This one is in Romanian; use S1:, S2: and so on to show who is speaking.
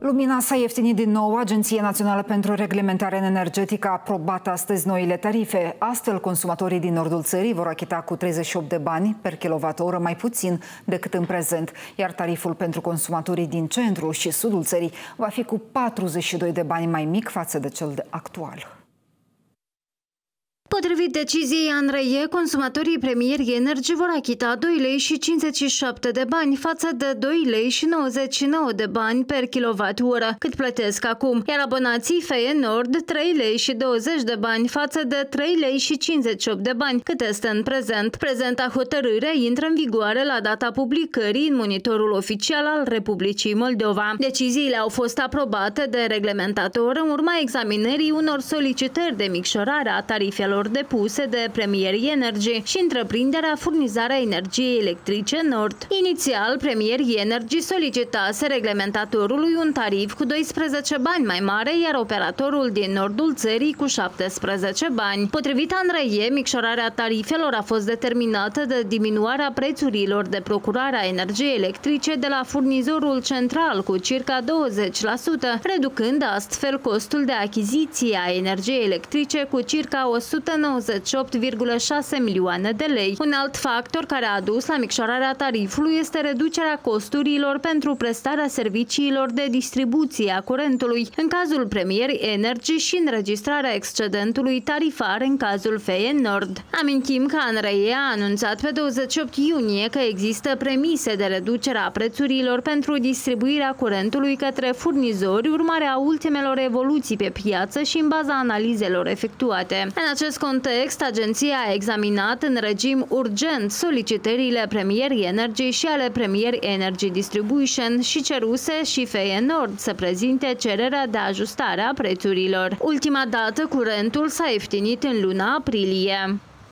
S1: Lumina s-a ieftinit din nou. Agenția Națională pentru Reglementare Energetică a aprobat astăzi noile tarife. Astfel, consumatorii din nordul țării vor achita cu 38 de bani per kilowattoră mai puțin decât în prezent, iar tariful pentru consumatorii din centrul și sudul țării va fi cu 42 de bani mai mic față de cel actual.
S2: Potrivit deciziei Andreie, consumatorii premieri Energy vor achita 2 lei și 57 de bani față de 2 lei și 99 de bani per kWh, cât plătesc acum, iar abonații FE Nord 3 lei și 20 de bani față de 3 lei și 58 de bani, cât este în prezent. Prezenta hotărâre intră în vigoare la data publicării în monitorul oficial al Republicii Moldova. Deciziile au fost aprobate de reglementator în urma examinării unor solicitări de micșorare a tarifelor taxelor depuse de Premieri Energy și întreprinderea furnizarea energiei electrice Nord. Inițial, Premieri Energy solicitase reglementatorului un tarif cu 12 bani mai mare, iar operatorul din nordul țării cu 17 bani. Potrivit Andreie, micșorarea tarifelor a fost determinată de diminuarea prețurilor de procurare a energiei electrice de la furnizorul central cu circa 20%, reducând astfel costul de achiziție a energiei electrice cu circa 100 198,6 milioane de lei. Un alt factor care a adus la micșorarea tarifului este reducerea costurilor pentru prestarea serviciilor de distribuție a curentului, în cazul Premier Energy și înregistrarea excedentului tarifar în cazul FE Nord. Amintim că ANRE a anunțat pe 28 iunie că există premise de reducere a prețurilor pentru distribuirea curentului către furnizori, urmarea ultimelor evoluții pe piață și în baza analizelor efectuate. În acest context, agenția a examinat în regim urgent solicitările Premier Energy și ale Premier Energy Distribution și ceruse și FE Nord să prezinte cererea de ajustare a prețurilor. Ultima dată, curentul s-a ieftinit în luna aprilie.